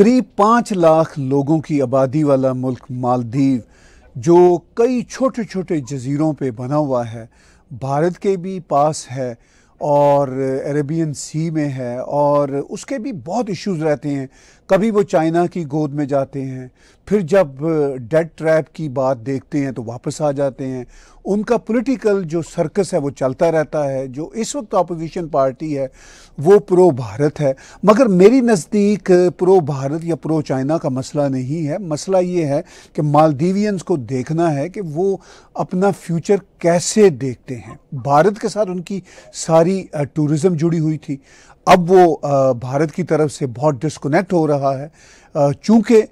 करीब पाँच लाख लोगों की आबादी वाला मुल्क मालदीव, जो कई छोटे छोटे जजीरों पे बना हुआ है, भारत के भी पास है और अरेबियन सी में है और उसके भी बहुत इश्यूज़ रहते हैं। कभी वो चाइना की गोद में जाते हैं, फिर जब डेड ट्रैप की बात देखते हैं तो वापस आ जाते हैं। उनका पॉलिटिकल जो सर्कस है वो चलता रहता है, जो इस वक्त अपोजिशन पार्टी है, वो प्रो भारत है। मगर मेरी नज़दीक प्रो भारत या प्रो चाइना का मसला नहीं है। मसला ये है कि मालदीवियंस को देखना है कि वो अपना फ्यूचर कैसे देखते हैं। भारत के साथ उनकी सारी टूरिज़्म जुड़ी हुई थी। अब वो भारत की तरफ़ से बहुत डिस्कनेक्ट हो रहा है। चूँकि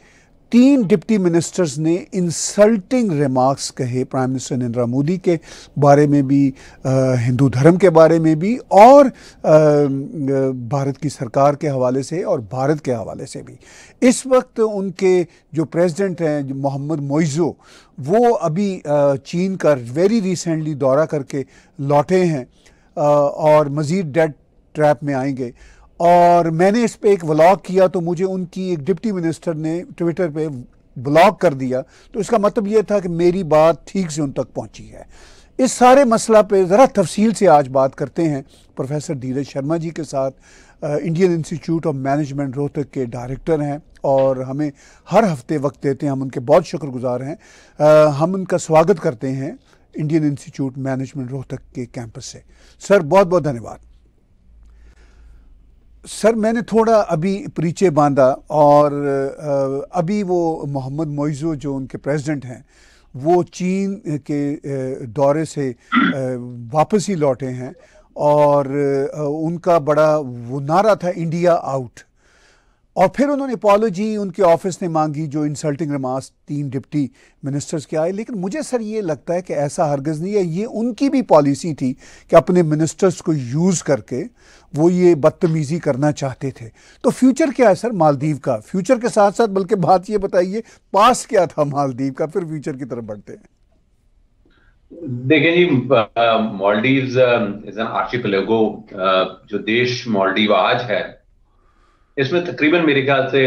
तीन डिप्टी मिनिस्टर्स ने इंसल्टिंग रिमार्क्स कहे प्राइम मिनिस्टर नरेंद्र मोदी के बारे में भी हिंदू धर्म के बारे में भी और भारत की सरकार के हवाले से और भारत के हवाले से भी। इस वक्त उनके जो प्रेसिडेंट हैं मोहम्मद मोइज़ो, वो अभी चीन का वेरी रिसेंटली दौरा करके लौटे हैं। और मज़ीद डेड ट्रैप में आएँगे। और मैंने इस पर एक व्लॉग किया तो मुझे उनकी एक डिप्टी मिनिस्टर ने ट्विटर पे ब्लॉक कर दिया। तो इसका मतलब ये था कि मेरी बात ठीक से उन तक पहुँची है। इस सारे मसला पे ज़रा तफसील से आज बात करते हैं प्रोफेसर धीरज शर्मा जी के साथ। Indian Institute of Management Rohtak के डायरेक्टर हैं और हमें हर हफ़्ते वक्त देते हैं। हम उनके बहुत शुक्रगुजार हैं। आ, हम उनका स्वागत करते हैं इंडियन इंस्टीट्यूट मैनेजमेंट रोहतक के कैंपस से। सर बहुत बहुत धन्यवाद। सर, मैंने थोड़ा अभी परिचय बांधा और अभी वो मोहम्मद मोइज़ो जो उनके प्रेसिडेंट हैं, वो चीन के दौरे से वापस ही लौटे हैं और उनका बड़ा वो नारा था, इंडिया आउट। और फिर उन्होंने अपॉलोजी उनके ऑफ़िस ने मांगी जो इंसल्टिंग रिमार्क्स तीन डिप्टी मिनिस्टर्स के आए। लेकिन मुझे सर ये लगता है कि ऐसा हरगज़ नहीं है। ये उनकी भी पॉलिसी थी कि अपने मिनिस्टर्स को यूज़ करके वो ये बदतमीज़ी करना चाहते थे। तो फ्यूचर क्या है सर? मालदीव का। फ्यूचर के साथ साथ बल्कि बात ये बताइए पास क्या था मालदीव का? फिर फ्यूचर की तरफ़ बढ़ते हैं। देखिए जी मालदीव इज़ एन आर्चिपेलेगो जो देश मालदीव आज है इसमें तकरीबन मेरे ख्याल से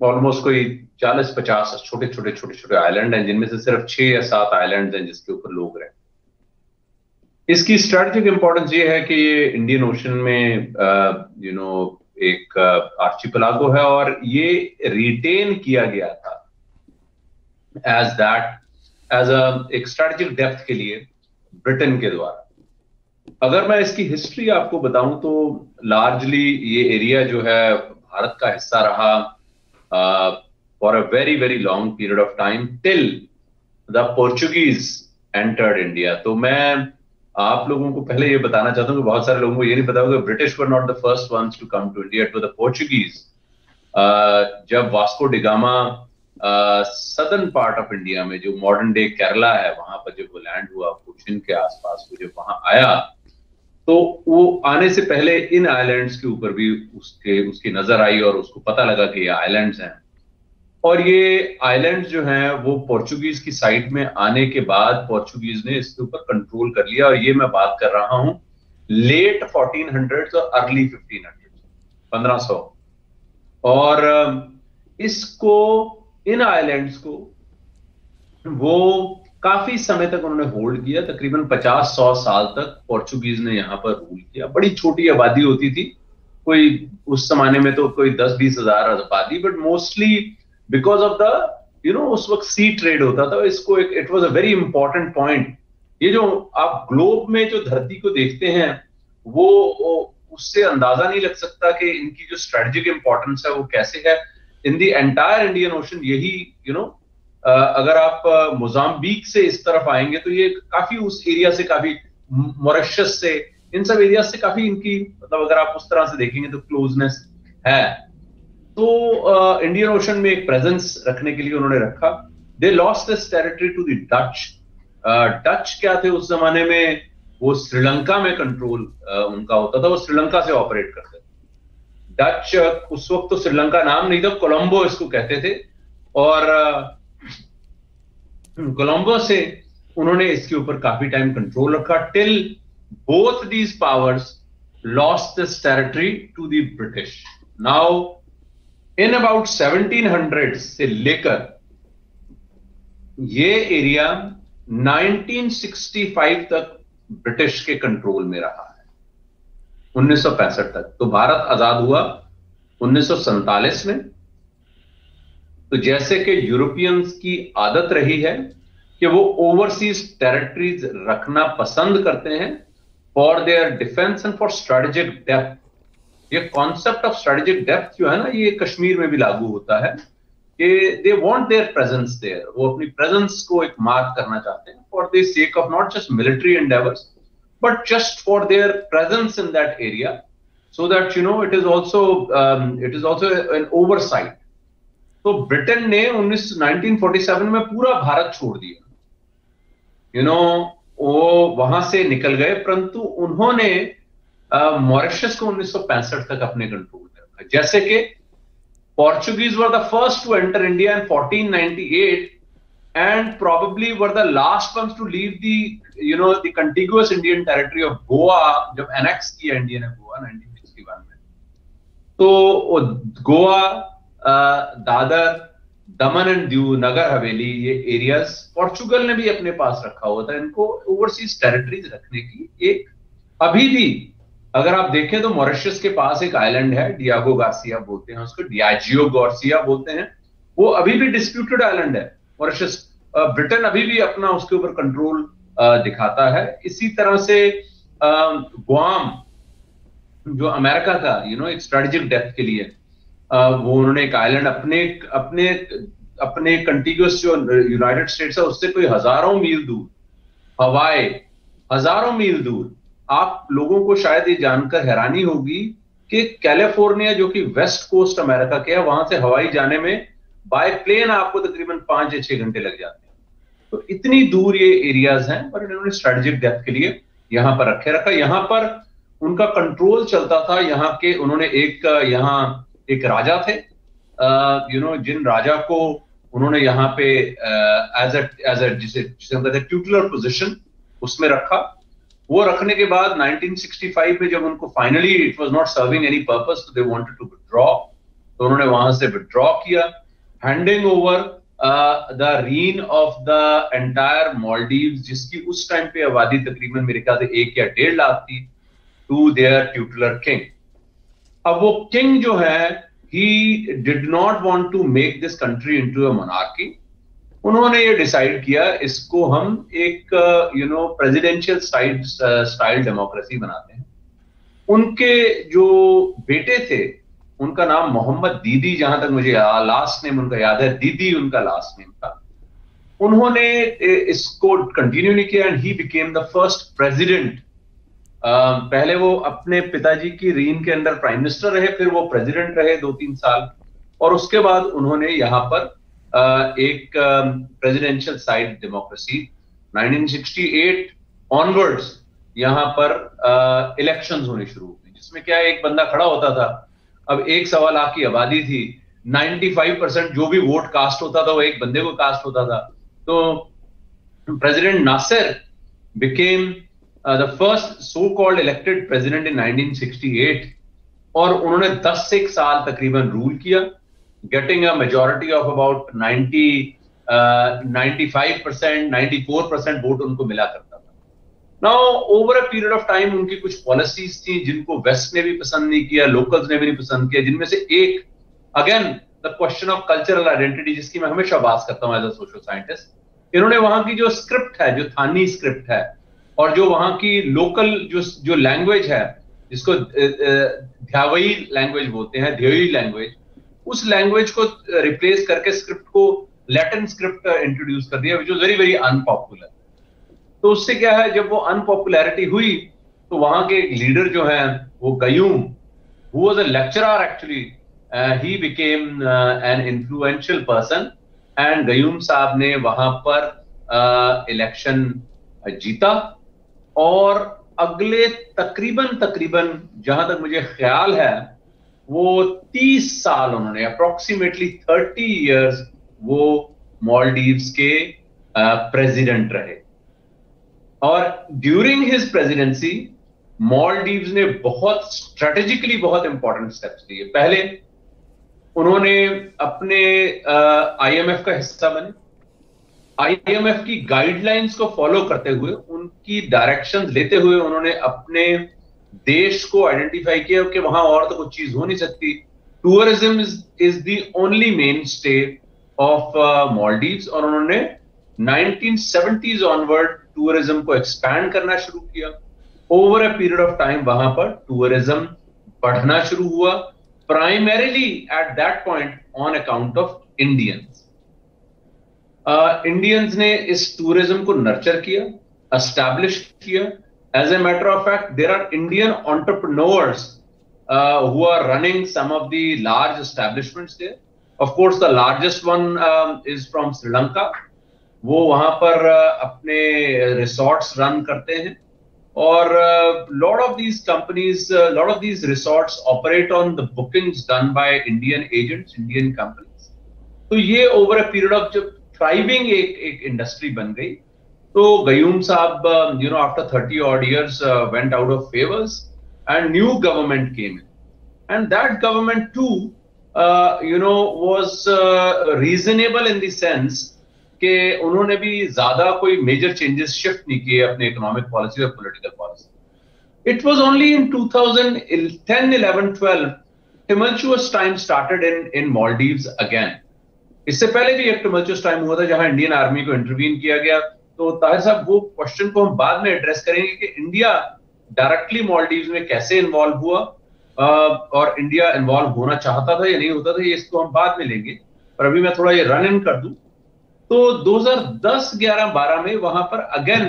ऑलमोस्ट कोई 40-50 छोटे छोटे छोटे छोटे आइलैंड हैं, जिनमें से सिर्फ़ छह या सात आइलैंड हैं जिसके ऊपर लोग रहते इसकी स्ट्रेटेजिक इंपॉर्टेंस ये है कि ये इंडियन ओशन में यू नो एक आर्चिपलागो है और ये रिटेन किया गया था एज दैट एज अ एक डेप्थ के लिए ब्रिटेन के द्वारा। अगर मैं इसकी हिस्ट्री आपको बताऊँ तो लार्जली ये एरिया जो है भारत का हिस्सा रहा for a very very long period of time till the Portuguese entered India तो मैं आप लोगों को पहले ये बताना चाहता हूँ कि बहुत सारे लोगों को ये नहीं पता होगा British were not the first ones to come to India to the Portuguese जब Vasco da Gama southern part of India में जो मॉडर्न डे केरला है, वहाँ पर जब वो लैंड हुआ कोचिन के आसपास वो जब वहाँ आया तो वो आने से पहले इन आइलैंड्स के ऊपर भी उसके, उसकी नज़र आई और उसको पता लगा कि ये आइलैंड्स हैं। और ये आइलैंड्स जो हैं, वो पोर्चुगीज की साइड में आने के बाद पोर्चुगीज ने इसके ऊपर कंट्रोल कर लिया। और ये मैं बात कर रहा हूँ लेट फोर्टीन हंड्रेड और अर्ली फिफ्टीन हंड्रेड पंद्रह सौ। और इसको, इन आइलैंड्स को, वो काफ़ी समय तक उन्होंने होल्ड किया तकरीबन 50-100 साल तक पोर्चुगीज ने यहाँ पर रूल किया। बड़ी छोटी आबादी होती थी। कोई उस जमाने में तो कोई दस बीस हज़ार आबादी but mostly because of the you know उस वक्त सी ट्रेड होता था इसको एक it was a very important point ये जो आप ग्लोब में जो धरती को देखते हैं वो, उससे अंदाज़ा नहीं लग सकता कि इनकी जो स्ट्रेटेजिक इंपॉर्टेंस है वो कैसे है। In the entire Indian Ocean यही यू नो अगर आप मोजाम्बिक से इस तरफ़ आएँगे तो ये काफ़ी उस एरिया से काफ़ी मोरशस से इन सब एरिया से काफ़ी इनकी मतलब अगर आप उस तरह से देखेंगे तो क्लोजनेस है। तो इंडियन ओशन में एक प्रेजेंस रखने के लिए उन्होंने रखा। They lost this territory to the Dutch Dutch क्या थे उस जमाने में? वो श्रीलंका में कंट्रोल uh, उनका होता था वो श्रीलंका से ऑपरेट करते थे। डच उस वक्त तो श्रीलंका नाम नहीं था कोलंबो इसको कहते थे। और कोलंबो से उन्होंने इसके ऊपर काफ़ी टाइम कंट्रोल रखा till both these powers lost this territory to the British now in about 1700 से लेकर ये एरिया 1965 तक ब्रिटिश के कंट्रोल में रहा है। 1965 तक। तो भारत आज़ाद हुआ उन्नीस सौ सैंतालीस में। तो जैसे कि यूरोपियंस की आदत रही है कि वो ओवरसीज टेरिटरीज रखना पसंद करते हैं for their defence and for strategic depth ये कॉन्सेप्ट ऑफ़ स्ट्रेटेजिक डेप्थ जो है ना ये कश्मीर में भी लागू होता है कि they want their presence there वो अपनी प्रेजेंस को एक मार्क करना चाहते हैं for the sake of not just military endeavours but just for their presence in that area that you know it is also um, it is also an oversight. तो Britain ने 19 1947 में पूरा भारत छोड़ दिया। यू you नो know, वो वहाँ से निकल गए परंतु उन्होंने मॉरिशस को 1965 तक अपने कंट्रोल में रखा जैसे कि Portuguese were the first to enter India in 1498 and probably were the last ones to leave the you know the contiguous Indian territory of Goa जब एनेक्स किया इंडिया ने गोवा 1961 में। तो गोवा दादर, दमन एंड दीव नगर हवेली, ये एरियाज़ पोर्चुगल ने भी अपने पास रखा हुआ था। इनको ओवरसीज टेरिटरीज रखने की एक अभी भी, अगर आप देखें तो मॉरिशस के पास एक आइलैंड है डियागो गार्सिया बोलते हैं उसको डियाजियो गार्सिया बोलते हैं। वो अभी भी डिस्प्यूटेड आइलैंड है। मॉरिशस ब्रिटेन अभी भी अपना उसके ऊपर कंट्रोल दिखाता है। इसी तरह से गुआम जो अमेरिका का यू नो एक स्ट्रेटेजिक डेप्थ के लिए वो उन्होंने एक आइलैंड अपने अपने अपने कंटिग्यूस जो यूनाइटेड स्टेट्स है, उससे कोई हज़ारों मील दूर, हवाई, हज़ारों मील दूर, आप लोगों को शायद ये जानकर हैरानी होगी कि कैलिफ़ोर्निया जो कि वेस्ट कोस्ट अमेरिका के है, वहाँ से हवाई जाने में बाय प्लेन आपको तकरीबन पाँच या छह घंटे लग जाते हैं। तो इतनी दूर ये एरियाज़ हैं पर इन्होंने स्ट्रेटेजिक डेप्थ के लिए यहाँ पर रखे रखा। यहाँ पर उनका कंट्रोल चलता था, यहाँ के उन्होंने एक, यहाँ एक राजा थे। यू नो जिन राजा को उन्होंने यहाँ पे एज एज जिसे जिसे हम कहते हैं ट्यूटलर पोजिशन उसमें रखा। वो रखने के बाद 1965 में जब उनको finally it was not serving any purpose they wanted to withdraw तो उन्होंने वहाँ से विथड्रॉ किया। Handing over the reign of the entire Maldive जिसकी उस टाइम पे आबादी तकरीबन मेरे ख्याल से एक या डेढ़ लाख थी टू देयर ट्यूटलर किंग अब वो किंग जो है ही did not want to make this country into a monarchy उन्होंने ये डिसाइड किया, इसको हम एक you know presidential style style democracy बनाते हैं। उनके जो बेटे थे, उनका नाम मोहम्मद दीदी, जहाँ तक मुझे लास्ट नेम उनका याद है, दीदी उनका लास्ट नेम था। उन्होंने इसको कंटिन्यू नहीं किया and he became the first president पहले वो अपने पिताजी की रीन के अंडर प्राइम मिनिस्टर रहे, फिर वो प्रेसिडेंट रहे दो तीन साल, और उसके बाद उन्होंने यहाँ पर एक प्रेसिडेंशियल साइड डेमोक्रेसी 1968 ऑनवर्ड्स यहाँ पर इलेक्शंस होने शुरू हुए। जिसमें क्या एक बंदा खड़ा होता था, अब एक सवा लाख की आबादी थी 95 परसेंट जो भी वोट कास्ट होता था, वो एक बंदे को कास्ट होता था। तो president Nasir became the first so called elected president in 1968 और उन्होंने 10 से एक साल तकरीबन रूल किया getting a majority of about 90 95 percent 94 percent vote उनको मिला करता था। Now over a period of time उनकी कुछ पॉलिसीज़ थी जिनको वेस्ट ने भी पसंद नहीं किया लोकल्स ने भी नहीं पसंद किया, जिनमें से एक again the question of cultural identity जिसकी मैं हमेशा बात करता हूँ एज अ सोशल साइंटिस्ट इन्होंने वहाँ की जो स्क्रिप्ट है, जो थानी स्क्रिप्ट है और जो वहाँ की लोकल जो जो लैंग्वेज है जिसको ध्यावई लैंग्वेज बोलते हैं ध्ययी लैंग्वेज उस लैंग्वेज को रिप्लेस करके स्क्रिप्ट को लैटिन स्क्रिप्ट इंट्रोड्यूस कर दिया विच वेरी वेरी अनपॉपुलर तो उससे क्या है जब वो अनपॉपुलैरिटी हुई तो वहाँ के लीडर जो है वो Gayoom who was a lecturer actually he became an influential person and Gayoom साहब ने वहाँ पर इलेक्शन uh, जीता। और अगले तकरीबन तकरीबन जहाँ तक मुझे ख्याल है, वो तीस साल उन्होंने अप्रोक्सीमेटली थर्टी इयर्स वो मॉलडीव्स के प्रेसिडेंट रहे। और ड्यूरिंग हिज प्रेसिडेंसी मॉलडीव्स ने बहुत स्ट्रेटेजिकली बहुत इंपॉर्टेंट स्टेप्स लिए। पहले उन्होंने अपने आईएमएफ का हिस्सा बने। आईएमएफ की गाइडलाइंस को फॉलो करते हुए, उनकी डायरेक्शन लेते हुए उन्होंने अपने देश को आइडेंटिफाई किया कि वहाँ और तो कुछ चीज़ हो नहीं सकती। Tourism is is the only mainstay of Maldives और उन्होंने 1970s ऑनवर्ड टूरिज़्म को एक्सपैंड करना शुरू किया। Over a period of time वहाँ पर टूरिज़्म बढ़ना शुरू हुआ primarily at that point on account of Indians Indians ने इस टूरिज़्म को नर्चर किया एस्टैब्लिश किया. As a matter of fact there are Indian entrepreneurs who are running some of the large establishments there of course the largest one is from Sri Lanka वो वहाँ पर अपने resorts run करते हैं. और lot of these companies lot of these resorts operate on the bookings done by Indian agents Indian companies तो ये over a period of जब थ्राइविंग एक एक इंडस्ट्री बन गई। तो गयूम साहब you know after thirty odd years went out of favours and new government came in and that government to you know was reasonable in the sense कि उन्होंने भी ज़्यादा कोई मेजर चेंजेस शिफ्ट नहीं किए अपने इकोनॉमिक पॉलिसी और political policy it was only in 2010 11 12 tumultuous time started in in Maldives again इससे पहले भी एक tumultuous टाइम हुआ था जहाँ इंडियन आर्मी को इंटरवीन किया गया। तो ताहिर साहब, वो क्वेश्चन को हम बाद में एड्रेस करेंगे कि इंडिया डायरेक्टली मॉलडीव्स में कैसे इन्वॉल्व हुआ और इंडिया इन्वॉल्व होना चाहता था या नहीं होता था, ये इसको हम बाद में लेंगे। पर अभी मैं थोड़ा ये रन इन कर दूँ। तो 2010 11 12 में वहाँ पर अगेन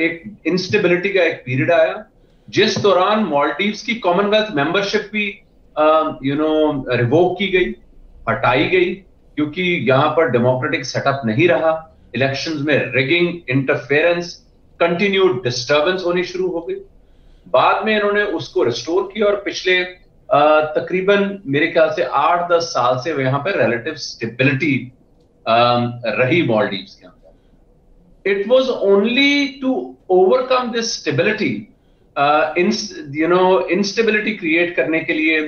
एक इंस्टेबिलिटी का एक पीरियड आया। जिस दौरान मॉलडीव्स की कॉमनवेल्थ मेंबरशिप भी यू नो रिवोक की गई, हटाई गई। क्योंकि यहाँ पर डेमोक्रेटिक सेटअप नहीं रहा इलेक्शंस में रिगिंग इंटरफेरेंस कंटिन्यूड डिस्टर्बेंस होनी शुरू हो गई। बाद में इन्होंने उसको रिस्टोर किया और पिछले तकरीबन मेरे ख्याल से आठ दस साल से यहाँ पर रिलेटिव स्टेबिलिटी रही मॉलडीव्स के अंदर। It was only to overcome this stability you know instability create करने के लिए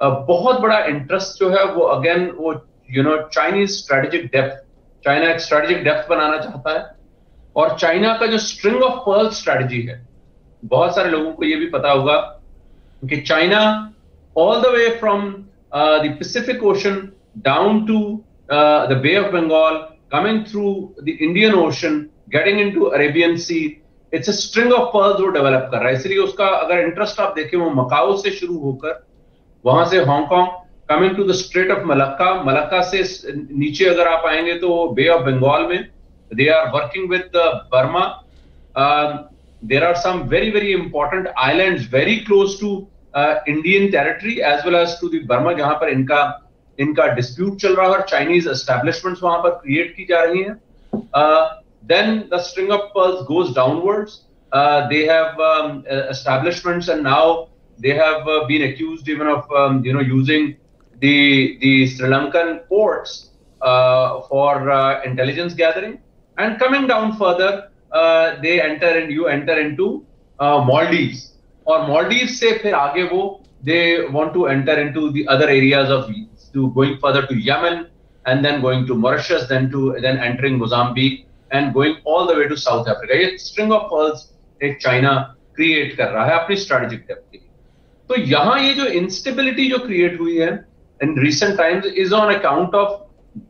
uh, बहुत बड़ा इंटरेस्ट जो है वो अगेन वो you know Chinese strategic depth China एक स्ट्रेटेजिक डेप्थ बनाना चाहता है और चाइना का जो स्ट्रिंग ऑफ़ पर्ल स्ट्रेटेजी है बहुत सारे लोगों को ये भी पता होगा कि China all the way from the Pacific Ocean down to uh, the Bay of Bengal, coming through the Indian Ocean, getting into Arabian Sea. It's a string of pearls वो डेवलप कर रहा है इसलिए उसका अगर इंटरेस्ट आप देखें वो मकाओ से शुरू होकर वहाँ से Hong Kong coming to the strait of Malacca Malacca से नीचे अगर आप आएँगे तो बे ऑफ़ बंगाल में they are working with Burma there are some very very important islands very close to Indian territory as well as to the Burma जहाँ पर इनका इनका डिस्प्यूट चल रहा है और चाइनीज़ एस्टेब्लिशमेंट्स वहाँ पर क्रिएट की जा रही हैं then the string of pearls goes downwards they have establishments and now they have uh, been accused even of um, you know using the the Sri Lankan ports uh, for uh, intelligence gathering and coming down further uh, they enter and you enter into uh, Maldives और Maldives से फिर आगे वो they want to enter into the other areas of to going further to Yemen and then going to Mauritius, then to then entering Mozambique and going all the way to South Africa. ये string of pearls एक China create कर रहा है अपनी strategic depth के लिए तो यहां ये जो इंस्टेबिलिटी जो क्रिएट हुई है in recent times is on account of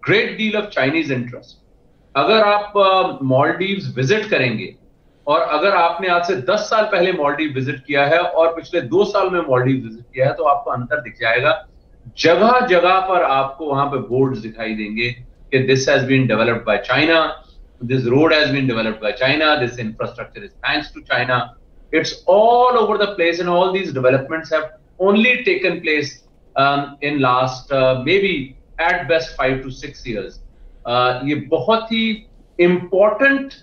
great deal of Chinese interest अगर आप मॉलडीव्स uh, विज़िट करेंगे और अगर आपने आज से 10 साल पहले मॉलडीव विज़िट किया है और पिछले दो साल में मॉलडीव विज़िट किया है तो आपको अंतर दिख जाएगा जगह जगह पर आपको वहाँ पे बोर्ड दिखाई देंगे कि this has been developed by China this road has been developed by China. This infrastructure is thanks to China. It's all over the place, and all these developments have only taken place um, in last uh, maybe at best five to six years. Uh, ये बहुत ही important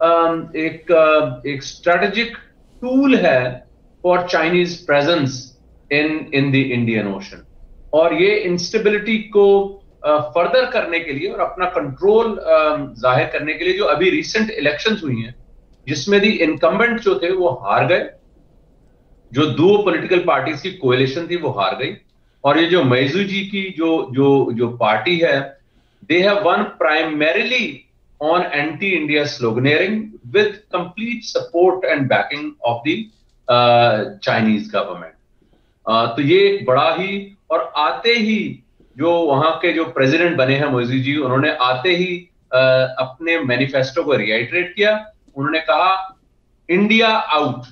um, एक uh, एक strategic tool है for Chinese presence in in the Indian Ocean. और ये instability को further uh, करने के लिए और अपना कंट्रोल uh, ज़ाहिर करने के लिए जो अभी रिसेंट इलेक्शंस हुई हैं जिसमें दी इनकम्बेंट जो थे वो हार गए जो दो पॉलिटिकल पार्टीज़ की कोएलिशन थी वो हार गई और ये जो मैजू जी की जो जो जो पार्टी है they have won primarily on anti India sloganeering with complete support and backing of the Chinese government तो ये एक बड़ा ही और आते ही जो वहाँ के जो प्रेसिडेंट बने हैं मोदी जी उन्होंने आते ही uh, अपने मैनिफेस्टो को रिहाइड्रेट किया। उन्होंने कहा इंडिया आउट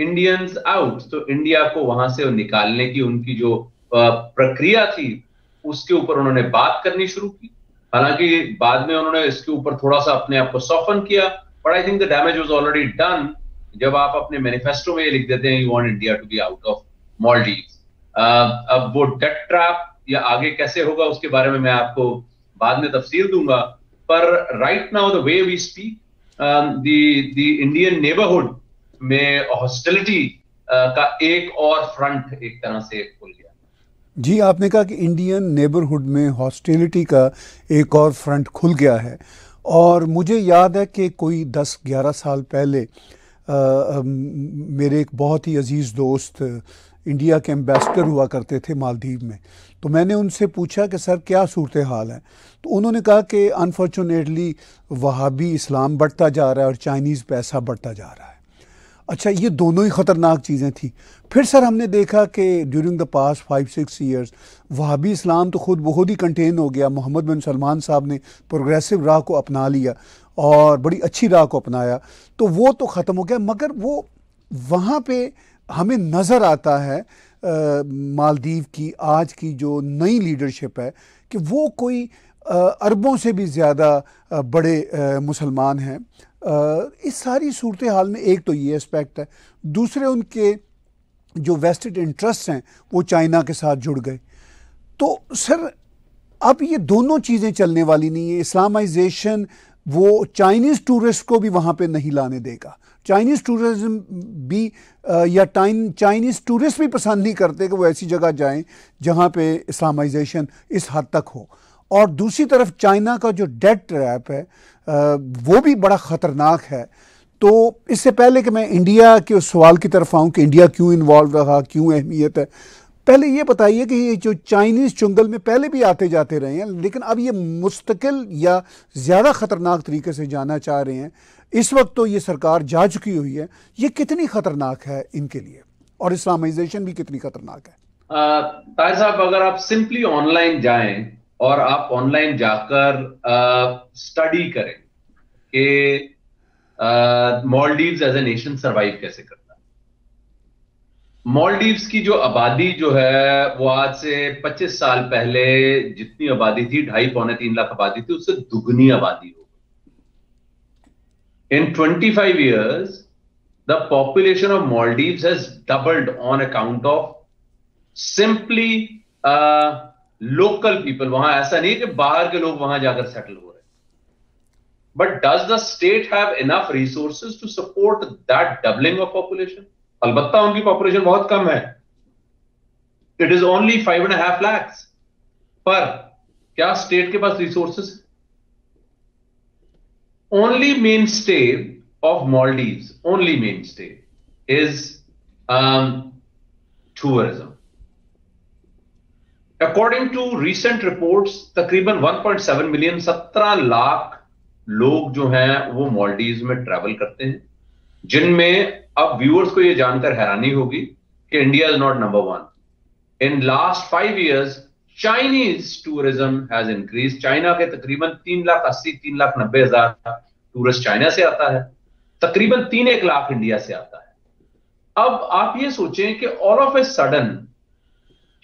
इंडियंस आउट तो इंडिया को वहाँ से निकालने की उनकी जो प्रक्रिया थी, उसके ऊपर उन्होंने बात करनी शुरू की। हालाँकि बाद में उन्होंने इसके ऊपर थोड़ा सा अपने आप को सॉफन किया but I think the damage was already done जब आप अपने मैनिफेस्टो में ये लिख देते हैं you want India to be out of Maldives अब वो डेट ट्रैप या आगे कैसे होगा, उसके बारे में मैं आपको बाद में तफसील दूँगा। पर right now the way we speak the Indian neighbourhood में हॉस्टिलिटी का एक और फ्रंट एक तरह से खुल गया जी आपने कहा कि इंडियन नेबरहुड में हॉस्टिलिटी का एक और फ्रंट खुल गया है। और मुझे याद है कि कोई 10-11 साल पहले आ, मेरे एक बहुत ही अज़ीज़ दोस्त इंडिया के एम्बेसडर हुआ करते थे मालदीव में। तो मैंने उनसे पूछा कि सर क्या सूरत हाल है? तो उन्होंने कहा कि अनफॉर्चुनेटली वहाबी इस्लाम बढ़ता जा रहा है और चाइनीज़ पैसा बढ़ता जा रहा है। अच्छा ये दोनों ही ख़तरनाक चीज़ें थी। फिर सर हमने देखा कि during the past five six years Wahhabi इस्लाम तो खुद बहुत ही कंटेन हो गया। मोहम्मद बिन सलमान साहब ने प्रोग्रेसिव राह को अपना लिया और बड़ी अच्छी राह को अपनाया। तो वो तो ख़त्म हो गया, मगर वो वहाँ पे हमें नज़र आता है मालदीव की, आज की जो नई लीडरशिप है कि वो कोई अरबों से भी ज़्यादा बड़े मुसलमान हैं। इस सारी सूरत हाल में एक तो ये एस्पेक्ट है। दूसरे उनके जो वेस्टेड इंटरेस्ट हैं, वो चाइना के साथ जुड़ गए। तो सर, अब ये दोनों चीज़ें चलने वाली नहीं है। इस्लामाइजेशन वो चाइनीज़ टूरिस्ट को भी वहाँ पे नहीं लाने देगा। चाइनीज़ टूरिज़्म भी या टाइन चाइनीज़ टूरिस्ट भी पसंद नहीं करते कि वो ऐसी जगह जाएँ जहाँ पे इस्लामाइजेशन इस हद तक हो। और दूसरी तरफ़ चाइना का जो डेट ट्रैप है वो भी बड़ा ख़तरनाक है। तो इससे पहले कि मैं इंडिया के उस सवाल की तरफ़ आऊँ कि इंडिया क्यों इन्वॉल्व रहा, क्यों अहमियत है, पहले ये बताइए कि ये जो चाइनीज़ चुंगल में पहले भी आते जाते रहे हैं, लेकिन अब ये मुस्तकिल या ज़्यादा ख़तरनाक तरीके से जाना चाह रहे हैं, इस वक्त तो ये सरकार जा चुकी हुई है। ये कितनी ख़तरनाक है इनके लिए? और इस्लामाइजेशन भी कितनी ख़तरनाक है? साहब, अगर आप सिंपली ऑनलाइन जाएँ और आप ऑनलाइन जाकर स्टडी करें कि Maldives as a nation survive कैसे करता है। मॉलडीव्स की जो आबादी जो है वो आज से 25 साल पहले जितनी आबादी थी ढाई पौने तीन लाख आबादी थी उससे दुगनी आबादी हो in 25 five the the population of has has doubled on account of uh, local people वहाँ ऐसा नहीं कि बाहर के लोग वहाँ जाकर सेटल हो रहे but does the state have enough resources to support that doubling of population अलबत्ता उनकी पॉपुलेशन बहुत कम है। It is only five and half lakhs पर क्या स्टेट के पास resources resources only mainstay of Maldives only mainstay is tourism according to recent reports तकरीबन 1.7 million 17 lakh लोग जो हैं, वो मॉलडीव में ट्रैवल करते हैं, जिनमें अब व्यूअर्स को ये जानकर हैरानी होगी कि India is not number one in last five years Chinese tourism has increase China के तकरीबन तीन लाख अस्सी, तीन लाख नब्बे हज़ार टूरिस्ट चाइना से आता है। तकरीबन तीन एक लाख इंडिया से आता है। अब आप ये सोचें कि all of a sudden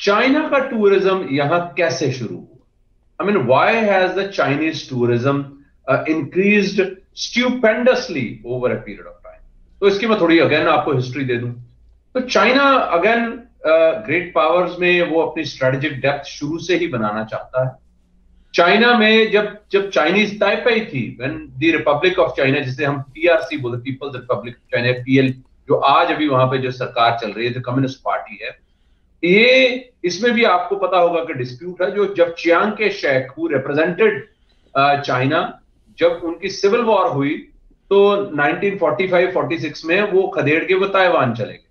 China का टूरिज़्म यहाँ कैसे शुरू हुआ I mean why has the Chinese tourism increase stupendously over a period of time तो इसकी मैं थोड़ी अगेन आपको हिस्ट्री दे दूँ तो चाइना अगेन ग्रेट पावर्स में वो अपनी स्ट्रेटेजिक डेप्थ शुरू से ही बनाना चाहता है चाइना में जब जब चाइनीज़ ताइपेई थी when the republic of China जिसे हम पीआरसी बोलते people's republic of China PL जो आज अभी वहाँ पे जो सरकार चल रही है जो कम्युनिस्ट पार्टी है ये, इसमें भी आपको पता होगा कि डिस्प्यूट है, जो जब चियांग के शेख हु रिप्रेजेंटेड चाइना जब उनकी सिविल वॉर हुई तो 1945-46 में वो खदेड़ के वो ताइवान चले गए।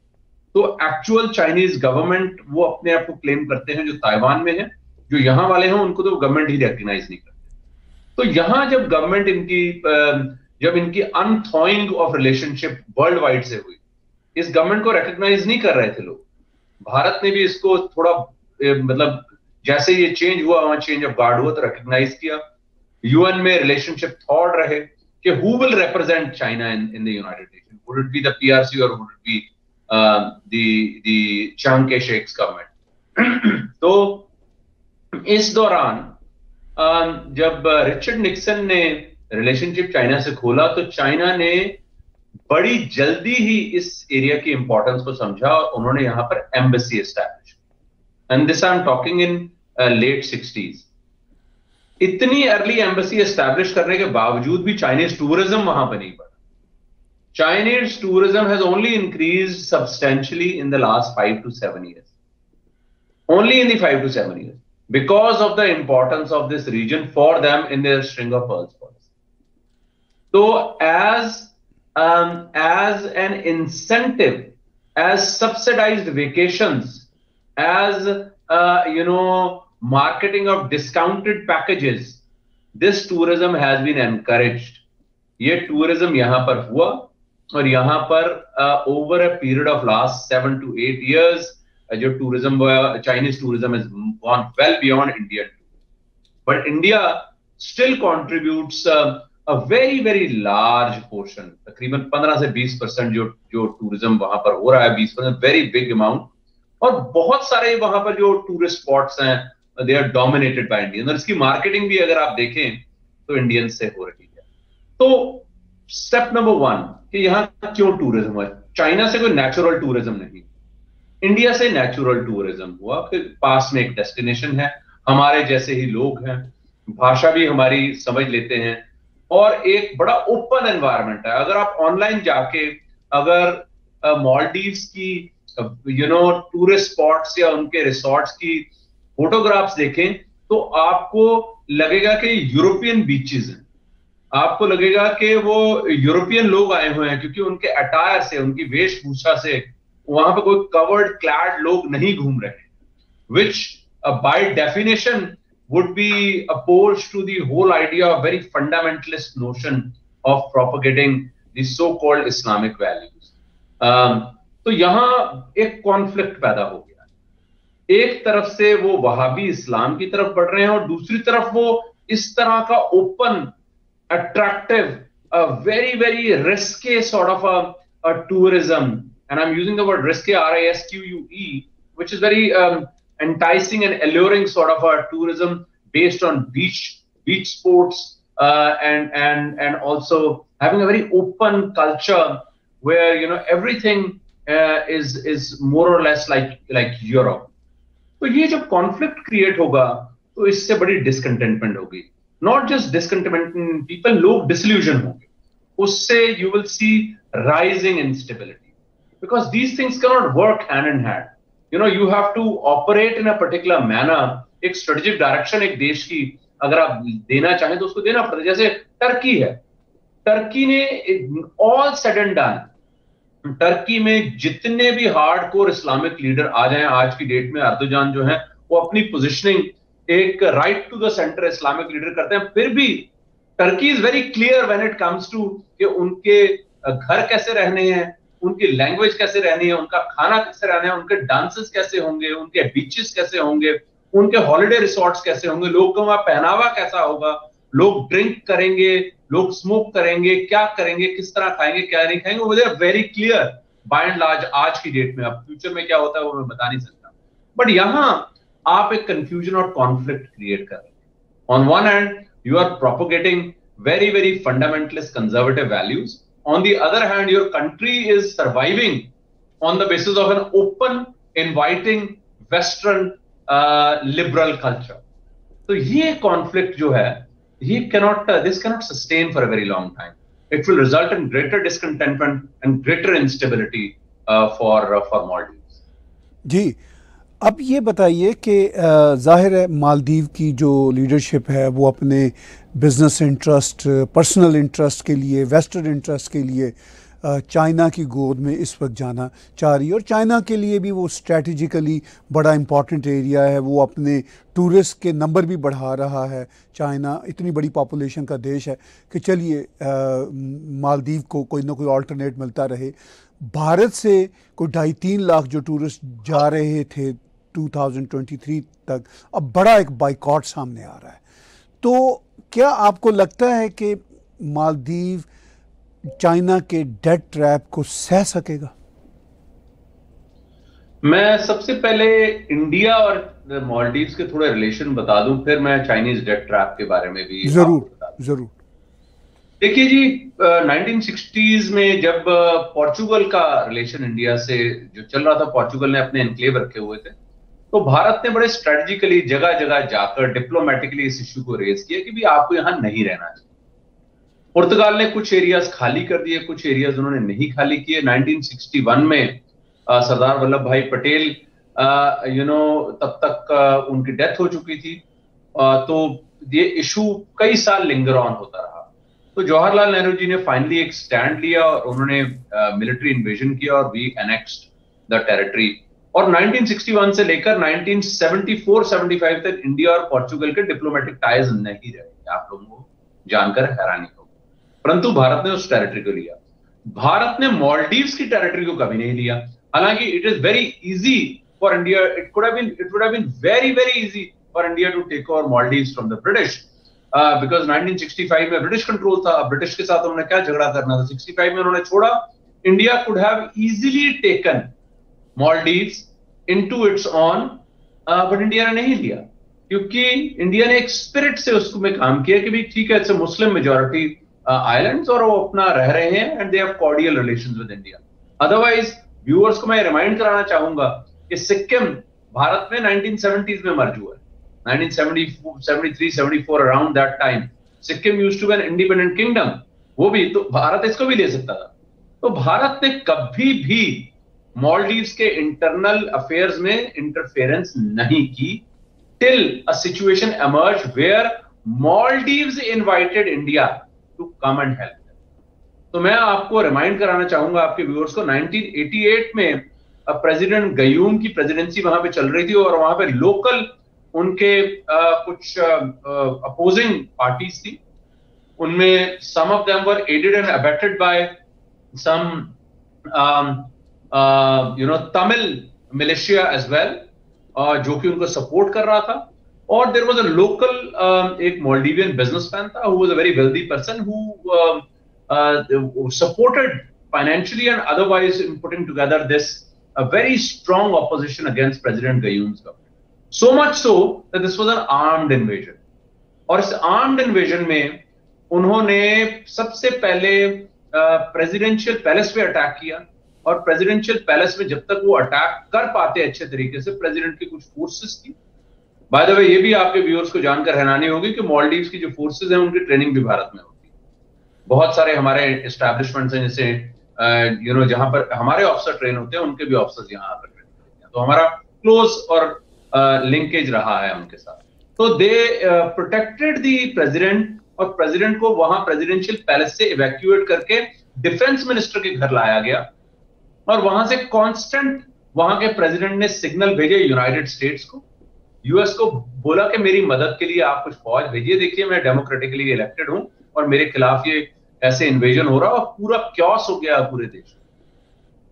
तो एक्चुअल चाइनीज़ गवर्नमेंट वो अपने आप को क्लेम करते हैं जो ताइवान में है, जो यहाँ वाले हैं, उनको तो गवर्नमेंट ही रिकग्नाइज नहीं करते। तो यहाँ जब गवर्नमेंट इनकी जब इनकी unthawing of relationship worldwide से हुई, इस गवर्नमेंट को रिकग्नाइज नहीं कर रहे थे लोग। भारत ने भी इसको थोड़ा मतलब जैसे ये चेंज हुआ वहाँ चेंज ऑफ़ गार्ड हुआ तो रिकग्नाइज किया। यूएन में रिलेशनशिप थॉट रहे कि who will represent China in in the United Nation would it be the PRC और would it be the the Chiang Kai Shek's government तो इस दौरान um, जब रिचर्ड निक्सन ने रिलेशनशिप चाइना से खोला तो चाइना ने बड़ी जल्दी ही इस एरिया की इंपॉर्टेंस को समझा और उन्होंने यहाँ पर embassy establish and this I am talking in late sixties इतनी अर्ली एम्बेसी एस्टैब्लिश करने के बावजूद भी चाइनीज़ टूरिज़्म वहाँ पर नहीं बढ़ा. Chinese tourism has only increase substantially in the last five to seven years only in the five to seven years because of the importance of this region for them in string of pearls policy. So, as um, as an incentive, as subsidized vacations, as uh, you know, marketing of discounted packages, this tourism has been encouraged. ये tourism यहां पर हुआ और यहां पर over a period of last seven to eight years जो tourism Chinese tourism is gone well beyond Indian but India still contributes a very very large portion तकरीबन 15 से 20 परसेंट जो जो टूरिज़्म वहाँ पर हो रहा है 20 परसेंट वेरी बिग अमाउंट और बहुत सारे वहाँ पर जो टूरिस्ट स्पॉट्स हैं they are dominated by Indian और इसकी मार्केटिंग भी अगर आप देखें तो इंडियन से हो रही है। तो स्टेप नंबर वन कि यहाँ क्यों टूरिज़्म है चाइना से कोई नेचुरल टूरिज़्म नहीं। इंडिया से नेचुरल टूरिज़्म हुआ फिर पास में एक डेस्टिनेशन है। हमारे जैसे ही लोग हैं, भाषा भी हमारी समझ लेते हैं। और एक बड़ा ओपन एनवायरमेंट है। अगर आप ऑनलाइन जाके, अगर मॉलडीव्स की यू नो टूरिस्ट स्पॉट्स या उनके रिसोर्ट्स की फोटोग्राफ्स देखें तो आपको लगेगा कि यूरोपियन बीचेस हैं। आपको लगेगा कि वो यूरोपियन लोग आए हुए हैं, क्योंकि उनके अटायर से, उनकी वेशभूषा से वहाँ पर कोई कवर्ड क्लैड लोग नहीं घूम रहे which by definition would be opposed to the whole idea of very fundamentalist notion of propagating the so-called Islamic values. Um, तो यहाँ एक कॉन्फ्लिक्ट पैदा हो गया एक तरफ़ से वो वहाबी इस्लाम की तरफ़ बढ़ रहे हैं और दूसरी तरफ़ वो इस तरह का open attractive very very risqué sort of a tourism and I'm using the word risque, R-I-S-Q-U-E, which is very um, enticing and alluring sort of a tourism based on beach beach sports uh, and and and also having a very open culture where you know everything uh, is is more or less like like Europe. तो ये जब conflict create होगा तो इससे बड़ी discontentment होगी not just discontentment people लोग disillusion होंगे उससे you will see rising instability because these things cannot work hand in hand. You know, you have to operate in a particular manner. एक strategic direction एक देश की अगर आप देना चाहें तो उसको देना पड़ता है। जैसे टर्की है। टर्की ने all said and done Turkey में जितने भी हार्ड कोर इस्लामिक लीडर आ जाए आज की डेट में अर्दोजान जो है वो अपनी पोजिशनिंग एक right to the centre Islamic leader करते हैं। फिर भी Turkey is very clear when it comes to कि उनके घर कैसे रहने हैं उनकी लैंग्वेज कैसे रहनी है, उनका खाना कैसे रहना है, उनके डांसेस कैसे होंगे, उनके बीचेस कैसे होंगे, उनके हॉलिडे रिसोर्ट्स कैसे होंगे, लोग का वहाँ पहनावा कैसा होगा, लोग ड्रिंक करेंगे, लोग स्मोक करेंगे, क्या करेंगे, किस तरह खाएँगे, क्या नहीं खाएँगे, वो very clear by and large आज की डेट में। अब फ्यूचर में क्या होता है वो मैं बता नहीं सकता। बट यहाँ आप एक कंफ्यूजन और कॉन्फ्लिक्ट क्रिएट कर रहे हैं। On one hand you are propagating very very fundamentalist conservative values On the other hand, your country is surviving on the basis of an open, inviting, Western uh, liberal culture. So ये conflict जो है, he cannot, uh, this cannot sustain for a very long time. It will result in greater discontentment and greater instability uh, for uh, for Maldives. जी अब ये बताइए कि ज़ाहिर है मालदीव की जो लीडरशिप है, वो अपने बिज़नेस इंटरेस्ट, पर्सनल इंटरेस्ट के लिए, वेस्टर्न इंटरेस्ट के लिए चाइना की गोद में इस वक्त जाना चाह रही है। और चाइना के लिए भी वो स्ट्रेटजिकली बड़ा इंपॉर्टेंट एरिया है। वो अपने टूरिस्ट के नंबर भी बढ़ा रहा है। चाइना इतनी बड़ी पॉपुलेशन का देश है कि चलिए मालदीव को कोई ना कोई ऑल्टरनेट मिलता रहे। भारत से कोई ढाई तीन लाख जो टूरिस्ट जा रहे थे 2023 तक अब बड़ा एक बाइकआउट सामने आ रहा है। तो क्या आपको लगता है कि मालदीव चाइना के डेट ट्रैप को सह सकेगा? मैं सबसे पहले इंडिया और मालदीव्स के थोड़े रिलेशन बता दूँ फिर मैं चाइनीज़ डेट ट्रैप के बारे में भी ज़रूर ज़रूर। देखिए जी नाइनटीन सिक्सटीज में जब पोर्चुगल का रिलेशन इंडिया से जो चल रहा था पोर्चुगल ने अपने एनक्लेव रखे हुए थे तो भारत ने बड़े स्ट्रेटेजिकली जगह जगह जाकर डिप्लोमेटिकली इस इश्यू को रेज किया कि भी आपको यहाँ नहीं रहना चाहिए। पुर्तगाल ने कुछ एरियाज़ खाली कर दिए कुछ एरियाज़ उन्होंने नहीं खाली किए। 1961 में सरदार वल्लभ भाई पटेल यू नो तब तक आ, उनकी डेथ हो चुकी थी। आ, तो ये इशू कई साल लिंगर ऑन होता रहा। तो जवाहरलाल नेहरू जी ने फाइनली एक स्टैंड लिया और उन्होंने मिलिट्री इन्वेजन किया और वी एनेक्स्ड द टेरिटरी और 1961 से लेकर 1974-75 तक इंडिया और पोर्चुगल के डिप्लोमेटिक टाइज नहीं रहे आप लोगों को जानकर हैरानी हो परंतु भारत ने उस टेरिटरी को लिया। भारत ने मॉलडीव्स की टेरिटरी को कभी नहीं लिया। हालाँकि it is very easy for India it could been it would been very very easy for India to take over Maldives from the British because 1965 में ब्रिटिश कंट्रोल था। ब्रिटिश के साथ उन्होंने क्या झगड़ा करना था? 65 में उन्होंने छोड़ा। India could have easily taken Maldives into its own but India ने नहीं लिया। क्योंकि इंडिया ने एक स्पिरिट से उसको में काम किया कि भाई ठीक है इट्स मुस्लिम मेजोरिटी आइलैंड्स और वो अपना रह रहे हैं and they have cordial relations with India otherwise viewers को मैं रिमाइंड कराना चाहूँगा कि सिक्किम भारत में 1970s में मर्ज हुआ है। 1973 74 around that time Sikkim used to be an independent kingdom वो भी तो भारत इसको भी ले सकता था। तो भारत ने कभी भी मॉलडीव्स के इंटरनल अफेयर्स में इंटरफेरेंस नहीं की till a situation emerge where Maldives invited India to come and help तो मैं आपको रिमाइंड कराना चाहूँगा आपके व्यूअर्स को 1988 में प्रेसिडेंट गयूम की प्रेसिडेंसी वहाँ पे चल रही थी और वहाँ पे लोकल उनके आ, कुछ अपोजिंग पार्टीज़ थी। उनमें some of them were aided and abetted by some you know Tamil militia as well जो कि उनको सपोर्ट कर रहा था और देर वॉज़ अ लोकल एक मोल्डिवियन बिजनेसमैन था who was a very wealthy person who supported financially and otherwise in together this a very strong opposition against President Gayoom's government. So much so that this was an armed invasion. और इस armed invasion में उन्होंने सबसे पहले presidential palace पे attack किया और presidential palace में जब तक वो अटैक कर पाते अच्छे तरीके से प्रेसिडेंट की कुछ फोर्सेस थी बाय द वे ये भी आपके व्यूअर्स को जानकर हैरानी होगी कि मॉलडीव्स की जो फोर्सेज हैं, उनकी ट्रेनिंग भी भारत में होती है। बहुत सारे हमारे एस्टेब्लिशमेंट्स हैं, जैसे यू नो जहाँ पर हमारे ऑफिसर ट्रेन होते हैं, उनके भी ऑफिसर्स यहाँ आकर ट्रेन करते हैं। तो हमारा क्लोज और लिंकेज रहा है उनके साथ। तो दे प्रोटेक्टेड दी प्रेसिडेंट और प्रेसिडेंट को वहाँ प्रेसिडेंशियल पैलेस से इवैक्यूएट करके डिफेंस मिनिस्टर के घर लाया गया। और वहाँ से कांस्टेंट वहाँ के प्रेसिडेंट ने सिग्नल भेजे यूनाइटेड स्टेट्स को। यूएस को बोला कि मेरी मदद के लिए आप कुछ फौज भेजिए। देखिए, मैं डेमोक्रेटिकली इलेक्टेड हूँ और मेरे खिलाफ ये ऐसे इन्वेजन हो रहा और पूरा क्योस हो गया पूरे देश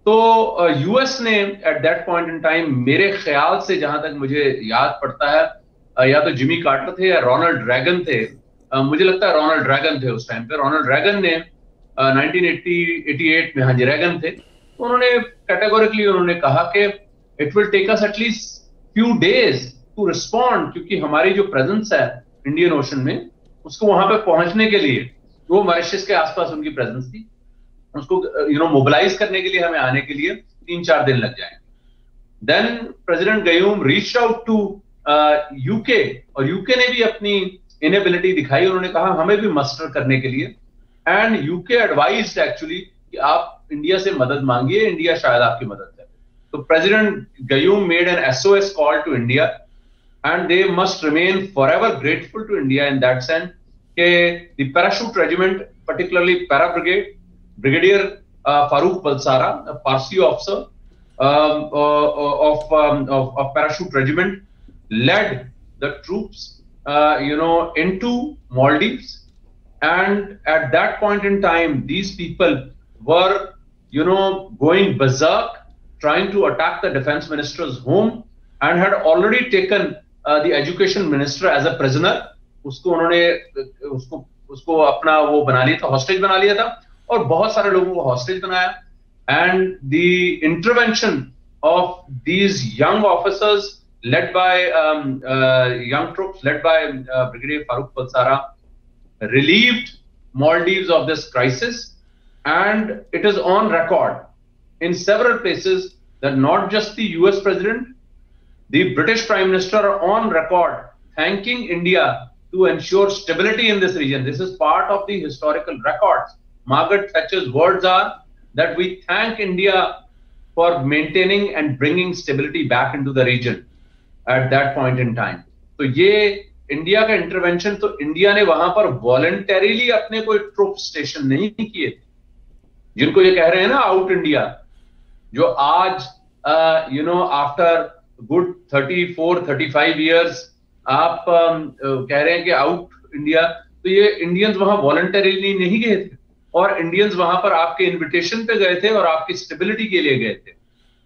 तो यूएस ने at that point in time मेरे ख्याल से जहाँ तक मुझे याद पड़ता है या तो जिमी कार्टर थे या रोनाल्ड ड्रैगन थे मुझे लगता है रोनाल्ड ड्रैगन थे उस टाइम पे। रोनाल्ड ड्रैगन ने 1988 में हाँ जी थे। उन्होंने कैटेगोरिकली उन्होंने कहा कि it will take us at least few days to respond क्योंकि हमारी जो प्रेजेंस है इंडियन ओशन में, उसको वहाँ पे पहुँचने के लिए वो मॉरिशस के आसपास उनकी प्रेजेंस थी, उसको यू नो मोबिलाइज करने के लिए हमें आने के लिए तीन चार दिन लग जाएँगे। Then president Gayoom reach out to UK और यूके ने भी अपनी इनेबिलिटी दिखाई, उन्होंने कहा हमें भी मस्टर करने के लिए। एंड यूके एडवाइज एक्चुअली कि आप इंडिया से मदद मांगिए इंडिया शायद आपकी मदद करे। तो president Gayoom made an SOS call to India and they must remain forever grateful to India in that sense के parachute regiment particularly para brigade brigadier Farukh Bulsara Parsi officer of parachute regiment led the troops you know into Maldives and at that point in time these people were, you know, going berserk, trying to attack the defense minister's home, and had already taken uh, the education minister as a prisoner. उसको उन्होंने उसको उसको अपना वो बना लिया था hostage बना लिया था और बहुत सारे लोगों को हॉस्टेज बनाया and the intervention of these young officers led by um, uh, young troops, led by uh, Brigadier Farooq Balsara, relieved Maldives of this crisis. And it is on record in several places that not just the US president, the British Prime Minister are on record thanking India to ensure stability in this region. This is part of the historical records. Margaret Thatcher's words are that we thank India for maintaining and bringing stability back into the region. At that point in time तो ये India का intervention तो India ने वहां पर voluntarily अपने कोई troupe station नहीं किए थे जिनको ये कह रहे हैं ना आउट इंडिया जो आज you know after good thirty four thirty five years आप uh, कह रहे हैं कि आउट इंडिया तो ये इंडियंस वहाँ वॉलेंटरीली नहीं गए थे। और इंडियंस वहाँ पर आपके इनविटेशन पे गए थे और आपकी स्टेबिलिटी के लिए गए थे।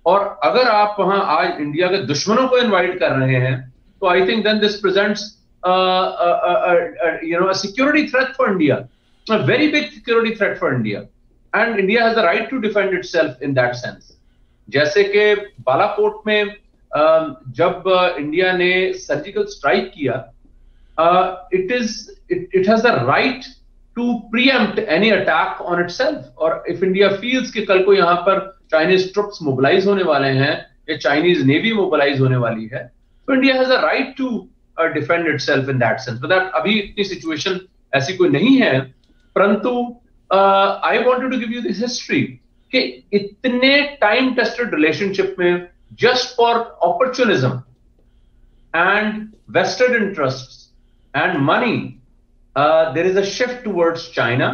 और अगर आप वहाँ आज इंडिया के दुश्मनों को इनवाइट कर रहे हैं तो I think then this presents you know a security threat for India, a very big security threat for India has the right to defend itself in that sense. जैसे कि बालाकोट में जब इंडिया ने सर्जिकल स्ट्राइक किया it is it has the right to preempt any attack on itself और if India feels कि कल को यहाँ पर चाइनीज़ ट्रुप्स मोबिलाइज होने वाले हैं, या चाइनीज़ नेवी मोबिलाइज होने वाली है तो India has a right to defend itself in that sense but अभी इतनी सिचुएशन ऐसी कोई नहीं है, परंतु I wanted to give you this history कि इतने टाइम टेस्टेड रिलेशनशिप में just for opportunism and vested interest and money there is a shift towards China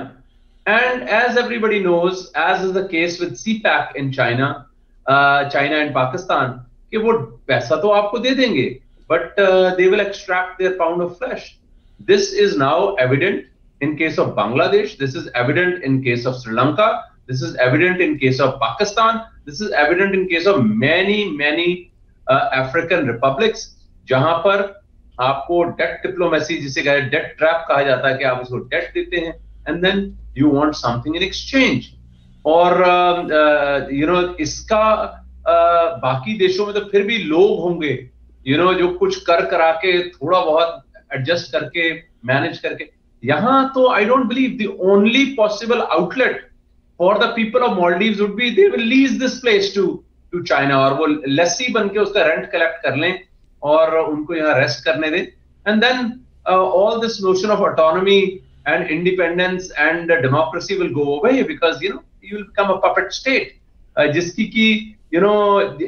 And as everybody knows, as is the case with CPAC in China, uh, China and Pakistan, कि वो पैसा तो आपको दे देंगे but uh, they will extract their pound of flesh. This is now evident in case of Bangladesh. This is evident in case of Sri Lanka. This is evident in case of Pakistan. This is evident in case of many many uh, African republics जहाँ पर आपको date diplomacy जिसे कहे debt trap कहा जाता है कि आप उसको डेट देते हैं and then you want something in exchange uh, no uh, इसका uh, बाकी में तो फिर भी लोग होंगे यू you know, जो कुछ कर करा के थोड़ा बहुत एडजस्ट करके मैनेज करके यहाँ तो I don't believe the only possible outlet for the people of Maldives would be they will lease this place to to China और वो लस्सी बन के उसका रेंट कलेक्ट कर लें और उनको यहाँ रेस्ट करने दें। And then all this notion of autonomy and independence and democracy will go away because you know you will become a state uh, जिसकी की you know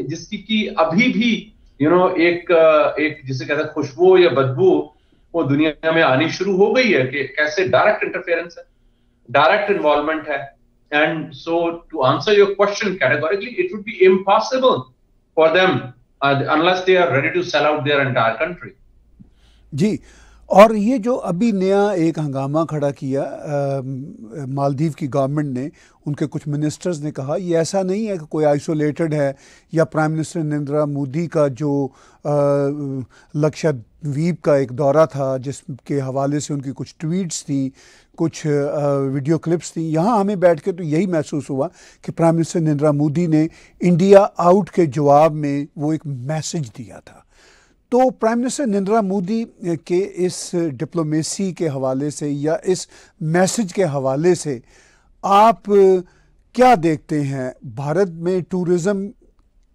जिसकी की अभी भी you know एक uh, एक जिसे कहते हैं खुशबू या बदबू वो दुनिया में आनी शुरू हो गई है कि कैसे डायरेक्ट इंटरफेरेंस है डायरेक्ट इन्वॉल्वमेंट है and so to answer your question categorically it would be impossible for them unless they are ready to sell out their entire country जी और ये जो अभी नया एक हंगामा खड़ा किया मालदीव की गवर्नमेंट ने उनके कुछ मिनिस्टर्स ने कहा ये ऐसा नहीं है कि कोई आइसोलेटेड है या प्राइम मिनिस्टर नरेंद्र मोदी का जो लक्षद्वीप का एक दौरा था जिसके हवाले से उनकी कुछ ट्वीट्स थी कुछ आ, वीडियो क्लिप्स थी यहाँ हमें बैठ के तो यही महसूस हुआ कि प्राइम मिनिस्टर नरेंद्र मोदी ने इंडिया आउट के जवाब में वो एक मैसेज दिया था। तो प्राइम मिनिस्टर नरेंद्र मोदी के इस डिप्लोमेसी के हवाले से या इस मैसेज के हवाले से आप क्या देखते हैं? भारत में टूरिज़्म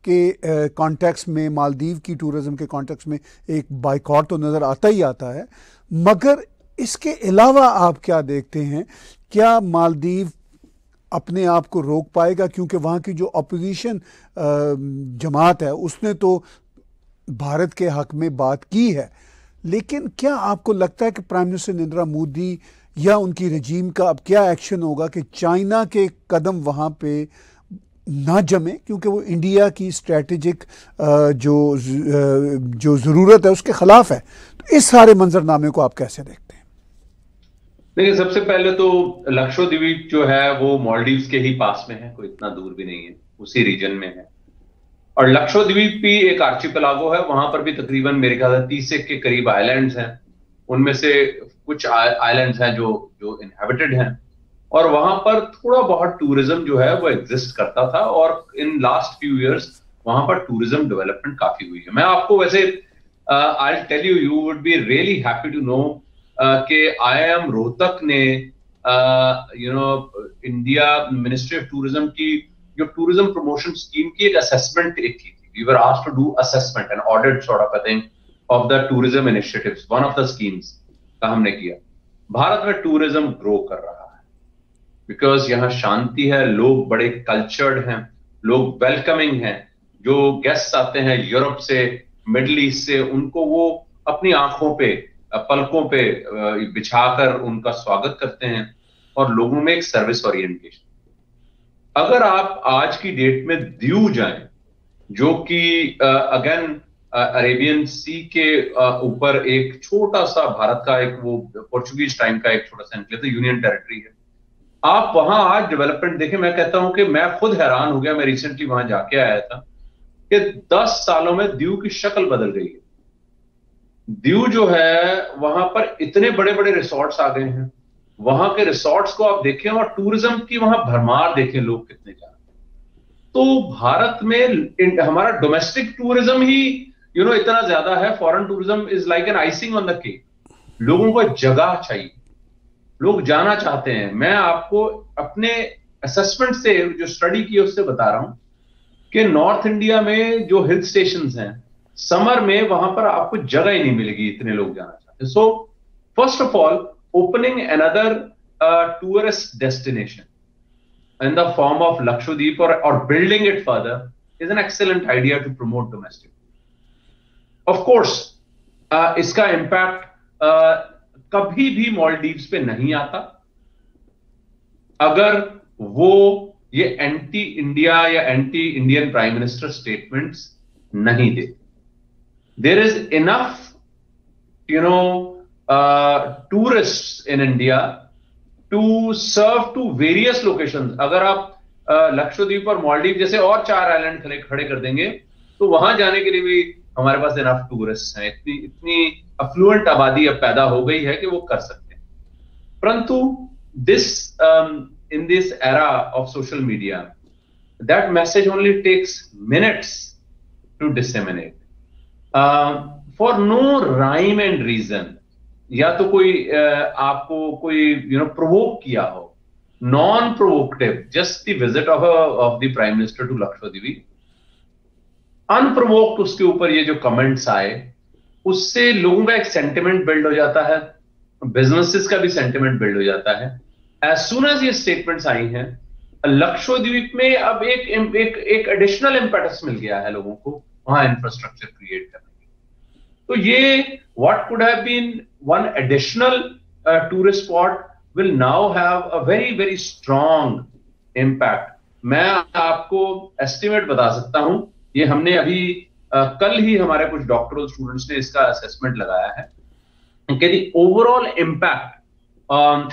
के कॉन्टेक्स्ट में मालदीव की टूरिज़्म के कॉन्टेक्स्ट में एक बाइकआउट तो नज़र आता ही आता है, मगर इसके अलावा आप क्या देखते हैं? क्या मालदीव अपने आप को रोक पाएगा? क्योंकि वहाँ की जो अपोजिशन जमात है, उसने तो भारत के हक में बात की है। लेकिन क्या आपको लगता है कि प्राइम मिनिस्टर नरेंद्र मोदी या उनकी रजीम का अब क्या एक्शन होगा कि चाइना के कदम वहाँ पे ना जमे? क्योंकि वो इंडिया की स्ट्रेटजिक जो जो ज़रूरत है उसके ख़िलाफ़ है। तो इस सारे मंजरनामे को आप कैसे देखते हैं? देखिए, सबसे पहले तो लक्षद्वीप जो है, वो मॉलडीव्स के ही पास में है, कोई इतना दूर भी नहीं है, उसी रीजन में है। और लक्षद्वीप भी एक आर्चिपलागो है, वहाँ पर भी तकरीबन मेरे ख्याल से तीस के करीब आइलैंड्स हैं। उनमें से कुछ आइलैंड्स हैं जो जो इनहेबिटेड हैं। और वहाँ पर थोड़ा बहुत टूरिज़्म जो है, वो एग्जिस्ट करता था और इन लास्ट फ्यू इयर्स वहाँ पर टूरिज़्म डेवलपमेंट काफ़ी हुई है। मैं आपको वैसे I tell you you would be really happy to know कि आई एम रोहतक ने you know India ministry of tourism की जो टूरिज़्म प्रमोशन स्कीम की एक असेसमेंट एक की थी। We were asked to do assessment and audit sort of I think of the tourism initiatives one of the schemes का हमने किया। भारत में टूरिज़्म ग्रो कर रहा है। बिकॉज़ यहाँ शांति है, लोग बड़े कल्चर्ड हैं, लोग वेलकमिंग हैं। जो गेस्ट आते हैं यूरोप से मिडल ईस्ट से, उनको वो अपनी आँखों पे, पलकों पे बिछाकर उनका स्वागत करते हैं और लोगों में एक सर्विस ओरिएंटेशन अगर आप आज की डेट में दीव जाए, जो कि अगेन अरेबियन सी के ऊपर एक छोटा सा भारत का एक वो पोर्चुगीज टाइम का एक छोटा सा एनक्लेव यूनियन टेरिटरी है, आप वहाँ आज डेवलपमेंट देखें, मैं कहता हूँ कि मैं खुद हैरान हो गया, मैं रिसेंटली वहाँ जाके आया था, कि 10 सालों में दीव की शक्ल बदल गई है। दीव जो है, वहाँ पर इतने बड़े बड़े रिसोर्ट्स आ गए हैं वहाँ के रिसोर्ट्स को आप देखें और टूरिज़्म की वहाँ भरमार देखें लोग कितने जा तो भारत में हमारा डोमेस्टिक टूरिज़्म ही यू you नो know, इतना ज़्यादा है foreign tourism is like an icing on the cake लोगों को जगह चाहिए। लोग जाना चाहते हैं। मैं आपको अपने असेसमेंट से जो स्टडी की उससे बता रहा हूँ कि नॉर्थ इंडिया में जो हिल स्टेशन हैं समर में वहाँ पर आपको जगह ही नहीं मिलेगी इतने लोग जाना चाहते so first of all opening another uh, tourist destination in the form of Lakshadweep or, or building it further is an excellent idea to promote domestic. Of course, uh, इसका इम्पैक्ट uh, कभी भी Maldives पे नहीं आता अगर वो ये anti India या anti Indian prime minister statements नहीं दे there is enough you know uh, in India to serve to various location अगर आप लक्षद्वीप और मालदीव जैसे और चार आइलैंड खड़े खड़े कर देंगे तो वहाँ जाने के लिए भी हमारे पास इनफ टूरिस्ट हैं। इतनी इतनी अफ्लुएंट आबादी अब पैदा हो गई है कि वो कर सकते हैं। परंतु this in this era of social media that message only takes minutes to disseminate. For no rhyme and reason या तो कोई आपको कोई यू नो प्रोवोक किया हो non provocative just visit of of the prime minister to Lakshadweep unprovoked उसके ऊपर ये जो कमेंट्स आए, उससे लोगों का एक सेंटिमेंट बिल्ड हो जाता है बिजनेसेस का भी सेंटिमेंट बिल्ड हो जाता है। एज सुन एज ये स्टेटमेंट्स आई हैं लक्षद्वीप में अब एक एक एक एडिशनल इंपेटस मिल गया है लोगों को, वहाँ इंफ्रास्ट्रक्चर क्रिएट करने तो ये, what could have been one additional uh, tourist spot will now have a very very strong impact. मैं आपको एस्टिमेट बता सकता हूँ ये हमने अभी uh, कल ही हमारे कुछ डॉक्टरल स्टूडेंट्स ने इसका असेसमेंट लगाया है कि the overall impact on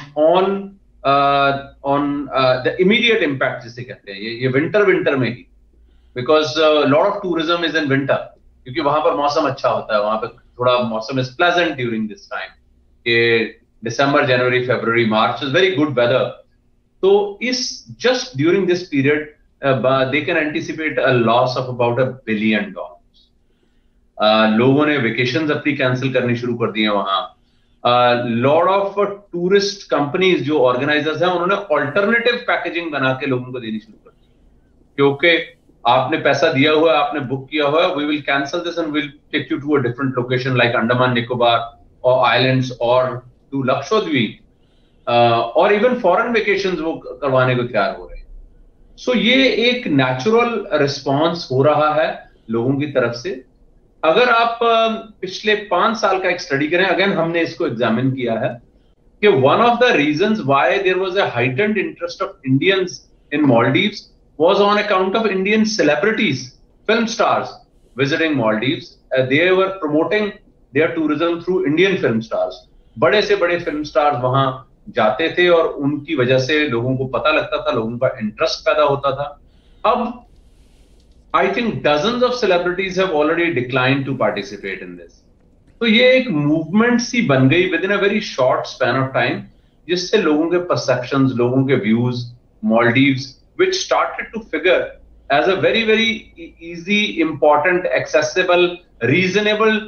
on the immediate impact जिसे कहते हैं ये ये विंटर विंटर में ही. Because lot of tourism is in winter क्योंकि वहाँ पर मौसम अच्छा होता है वहाँ पर थोड़ा मौसम is pleasant during this time कि December January February March is very good weather तो इस just during this period they can anticipate a loss of about a billion dollar लोगों ने वेकेशन अपनी कैंसिल करनी शुरू कर दी है वहाँ लॉर्ड ऑफ़ टूरिस्ट कंपनीज़ जो ऑर्गेनाइजर्स हैं, उन्होंने ऑल्टरनेटिव पैकेजिंग बना के लोगों को देनी शुरू कर दी। क्योंकि आपने पैसा दिया हुआ है, आपने बुक किया हुआ है we will cancel this and will take you to a different location like Andaman Nicobar और आइलैंड्स और टू लक्षद्वीप और इवन फॉरेन वेकेशन वो करवाने को तैयार हो रहे हैं। सो ये एक नेचुरल रिस्पॉन्स हो रहा है लोगों की तरफ़ से। अगर आप पिछले पाँच साल का एक स्टडी करें अगेन हमने इसको एग्जामिन किया है कि one of the reason why there was a heightened interest of Indians in Maldives was on account of Indian celebrities, film stars visiting Maldives. Uh, they were promoting their tourism through Indian film stars. बड़े से बड़े film stars वहाँ जाते थे और उनकी वजह से लोगों को पता लगता था लोगों का इंटरेस्ट पैदा होता था अब I think dozen of celebrities have already decline to participate in this तो ये एक मूवमेंट सी बन गई within a very short span of time जिससे लोगों के परसेप्शन लोगों के views Maldives which started to figure as a very very easy important accessible reasonable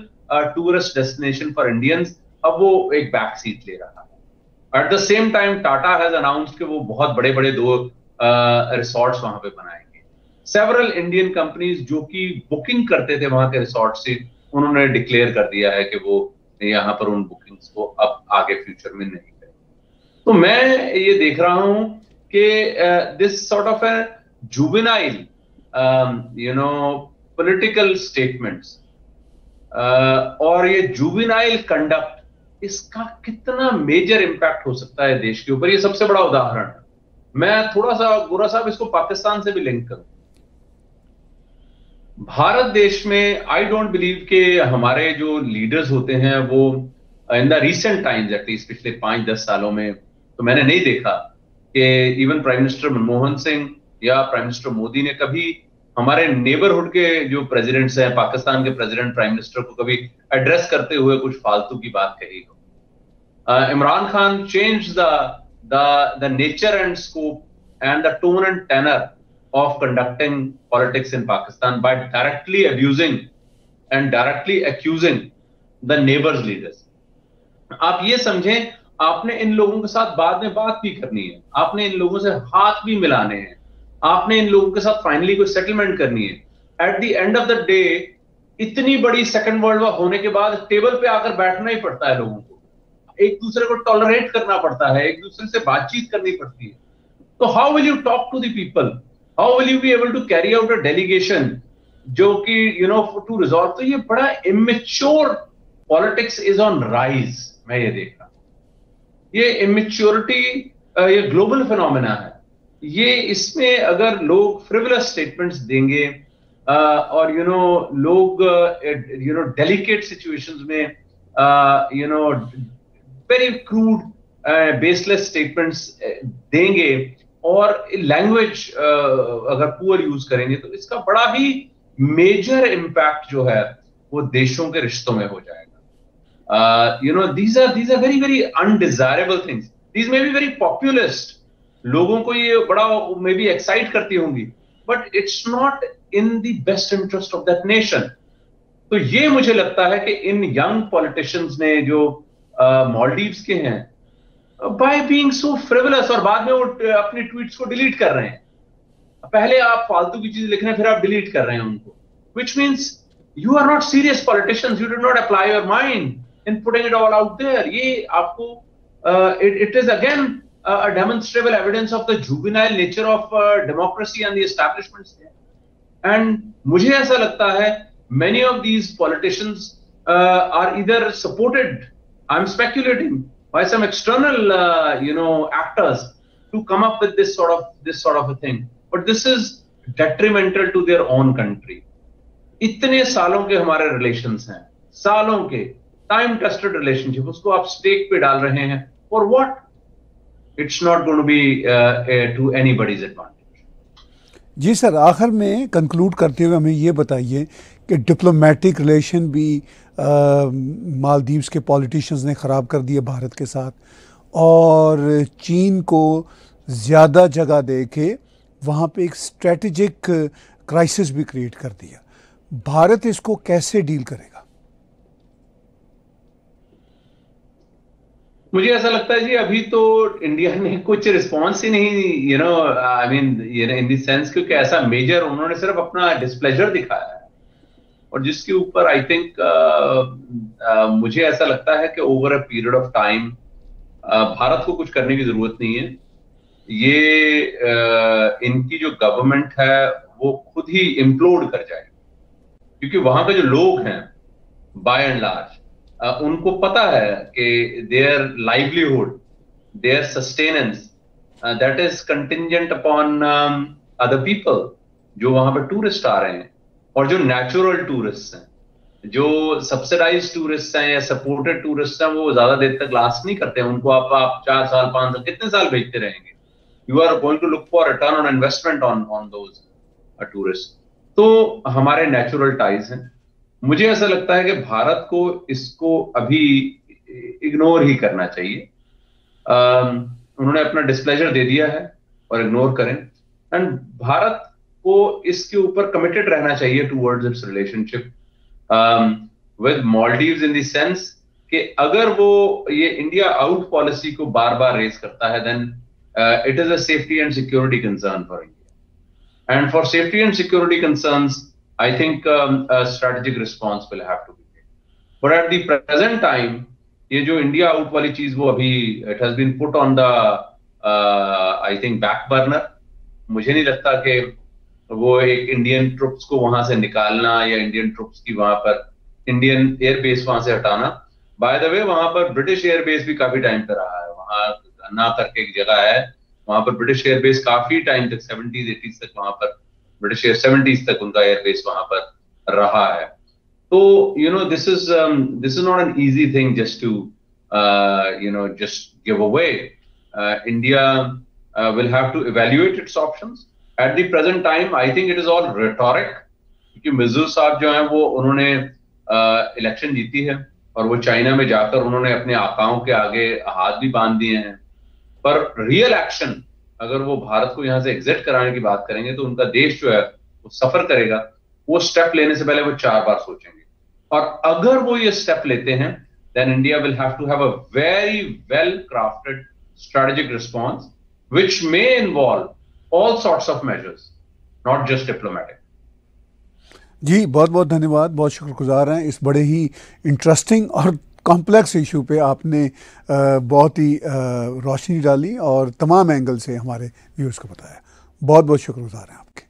tourist destination for Indians अब वो एक बैक सीट ले रहा है at the same time Tata has announce कि वो बहुत बड़े बड़े दो रिसोर्ट्स uh, वहाँ पे बनाएँगे। सेवरल इंडियन कंपनीज़ जो कि बुकिंग करते थे वहाँ के रिसोर्ट से उन्होंने डिक्लेयर कर दिया है कि वो यहाँ पर उन बुकिंग्स को अब आगे फ्यूचर में नहीं करें तो मैं ये देख रहा हूँ कि this sort of a juvenile you know political statements और ये जुबिनाइल कंडक्ट इसका कितना मेजर इंपैक्ट हो सकता है देश के ऊपर? ये सबसे बड़ा उदाहरण। मैं थोड़ा सा गोरा साहब इसको पाकिस्तान से भी लिंक करूँ। भारत देश में आई डोंट बिलीव के हमारे जो लीडर्स होते हैं, वो in the recent times at least पिछले पाँच दस सालों में तो मैंने नहीं देखा। कि even prime minister Manmohan Singh या प्राइम मिनिस्टर मोदी ने कभी हमारे नेबरहुड के जो प्रेसिडेंट्स हैं, पाकिस्तान के प्रेसिडेंट प्राइम मिनिस्टर को कभी एड्रेस करते हुए कुछ फालतू की बात कही हो Imran Khan change the the nature and scope and the tone and tenor of conducting politics in Pakistan by directly abusing and directly accusing the neighbors leaders. आप ये समझें आपने इन लोगों के साथ बाद में बात भी करनी है। आपने इन लोगों से हाथ भी मिलाने हैं। आपने इन लोगों के साथ फाइनली कोई सेटलमेंट करनी है। At the end of the day इतनी बड़ी सेकंड वर्ल्ड वॉर होने के बाद टेबल पे आकर बैठना ही पड़ता है लोगों को। एक दूसरे को टॉलरेट करना पड़ता है, एक दूसरे से बातचीत करनी पड़ती है। तो how will you talk to the people how will you be able to carry out a delegation जो कि यू नो टू रिजॉल्व तो ये बड़ा immature politics is on rise मैं ये देख रहा ये इमेच्योरिटी ये ग्लोबल फिनोमिना है। ये इसमें अगर लोग फ्रिवलस स्टेटमेंट्स देंगे uh, और यू नो लोग यू नो डेलिकेट सिचुएशंस में you know very crude baseless statements देंगे और लैंग्वेज अगर पुअर यूज़ करेंगे तो इसका बड़ा ही मेजर इम्पैक्ट जो है वो देशों के रिश्तों में हो जाएगा। You know these are these are very very undesirable things these may be very populist लोगों को ये बड़ा मे बी एक्साइट करती होंगी. But it's not in the best interest of that nation तो ये मुझे लगता है कि इन यंग पॉलिटिशियंस ने जो मॉलडीव्स uh, के हैं बाय बीइंग सो फ्रिवलस और बाद में वो अपने ट्वीट्स को डिलीट कर रहे हैं. पहले आप फालतू की चीज़ लिख रहे हैं फिर आप डिलीट कर रहे हैं उनको. Which means you are not serious politicians you did not apply your mind in putting it all out there ये आपको it is again a demonstrable evidence of the juvenile nature of uh, democracy and the establishments there and मुझे ऐसा लगता है many of these politicians uh, are either supported i'm speculating by some external, uh, you know, actors to come up with this sort of this sort of a thing. But this is detrimental to their own country. इतने सालों के हमारे relations हैं सालों के time tested relationship उसको आप stake पे डाल रहे हैं। For what it's not going to be to anybody's advantage ji sir, आखिर में कंक्लूड करते हुए हमें ये बताइए कि डिप्लोमेटिक रिलेशन भी मालदीव्स के पॉलिटिशियंस ने ख़राब कर दिए भारत के साथ और चीन को ज़्यादा जगह दे के वहाँ पे एक स्ट्रेटजिक क्राइसिस भी क्रिएट कर दिया। भारत इसको कैसे डील करेगा? मुझे ऐसा लगता है जी अभी तो इंडिया ने कुछ रिस्पांस ही नहीं you know I mean you know in the sense क्योंकि ऐसा मेजर उन्होंने सिर्फ़ अपना डिस्प्लेजर दिखाया है। और जिसके ऊपर आई थिंक uh, uh, मुझे ऐसा लगता है कि over a period of time Bharat को कुछ करने की ज़रूरत नहीं है। ये uh, इनकी जो गवर्नमेंट है वो खुद ही इम्प्लोड कर जाएगी। क्योंकि वहाँ के जो लोग हैं बाय एंड लार्ज उनको पता है कि their livelihood uh, that is contingent upon um, other people जो वहाँ पर टूरिस्ट आ रहे हैं और जो नेचुरल टूरिस्ट हैं जो सब्सिडाइज टूरिस्ट हैं या सपोर्टेड टूरिस्ट हैं वो ज़्यादा देर तक लास्ट नहीं करते उनको आप आप चार साल पाँच साल कितने साल भेजते रहेंगे? You are going to look for return on investment on on those tourist तो हमारे नेचुरल टाइज हैं। मुझे ऐसा लगता है कि भारत को इसको अभी इग्नोर ही करना चाहिए। उन्होंने अपना डिस्प्लेजर दे दिया है और इग्नोर करें। एंड भारत को इसके ऊपर कमिटेड रहना चाहिए towards its relationship with Maldives in sense कि अगर वो ये इंडिया आउट पॉलिसी को बार बार रेज करता है then it is a safety and security concern for India and for safety and security concerns I think strategic response will have to be but at the present time ये जो India out वाली चीज़ वो अभी it has been put on the I think back burner मुझे नहीं लगता कि वो एक इंडियन ट्रुप्स को वहाँ से निकालना या इंडियन ट्रुप्स की वहाँ पर इंडियन एयरबेस वहाँ से हटाना। बाय द वे वहाँ पर ब्रिटिश एयरबेस भी काफ़ी टाइम पे रहा है। वहाँ ना करके एक जगह है। वहाँ पर ब्रिटिश एयरबेस काफ़ी टाइम तक सेवेंटीज एटीज तक वहाँ पर ब्रिटिश एयर सेवेंटीज तक उनका एयरबेस वहाँ पर रहा है। तो you know this is this is not an easy thing just to you know just give away India will have to evaluate its options at the present time I think it is all rhetoric क्योंकि मिजू साहब जो है वो उन्होंने election uh, जीती है और वो चाइना में जाकर उन्होंने अपने आकाओं के आगे हाथ भी बाँध दिए हैं। पर रियल एक्शन अगर वो भारत को यहाँ से एग्जिट कराने की बात करेंगे तो उनका देश जो है, वो सफ़र करेगा। वो स्टेप लेने से पहले वो चार बार सोचेंगे। और अगर वो ये स्टेप लेते हैं then India will have to have a very well crafted strategic response which may involve all sorts of measures not just diplomatic जी बहुत बहुत धन्यवाद। बहुत शुक्रगुजार हैं। इस बड़े ही इंटरेस्टिंग और कॉम्प्लेक्स इशू पे आपने बहुत ही रोशनी डाली और तमाम एंगल से हमारे व्यूज़ को बताया। बहुत बहुत शुक्रगुजार हैं आपके।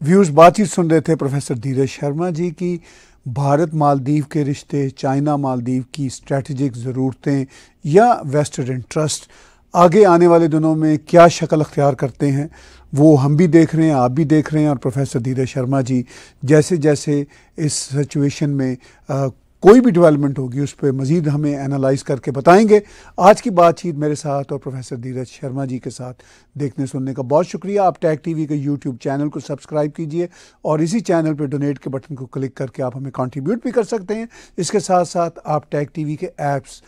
व्यूज़ बातचीत सुन रहे थे प्रोफेसर धीरज शर्मा जी की। भारत मालदीव के रिश्ते चाइना मालदीव की स्ट्रेटजिक ज़रूरतें या वेस्टर्न इंटरेस्ट आगे आने वाले दिनों में क्या शक्ल अख्तियार करते हैं वो हम भी देख रहे हैं आप भी देख रहे हैं और प्रोफेसर धीरज शर्मा जी जैसे जैसे इस सिचुएशन में आ, कोई भी डेवलपमेंट होगी, उस पर मज़ीद हमें एनालाइज करके बताएँगे। आज की बातचीत मेरे साथ और प्रोफेसर धीरज शर्मा जी के साथ देखने सुनने का बहुत शुक्रिया। आप टैग टीवी के यूट्यूब चैनल को सब्सक्राइब कीजिए और इसी चैनल पर डोनेट के बटन को क्लिक करके आप हमें कंट्रीब्यूट भी कर सकते हैं। इसके साथ साथ आप टैग टी के apps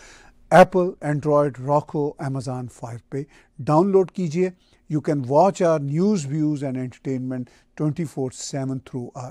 Apple Android Roku Amazon five पे डाउनलोड कीजिए। You can watch our news views and entertainment twenty four seven through our